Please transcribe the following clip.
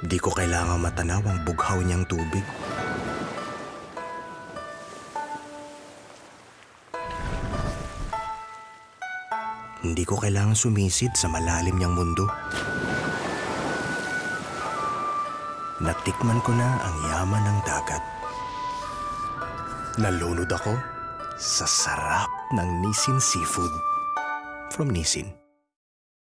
Di ko kailangang matanaw ang bughaw niyang tubig. Hindi ko kailangan sumisid sa malalim niyang mundo. Natikman ko na ang yaman ng dagat. Nalunod ako sa sarap ng Nisin Seafood from Nisin.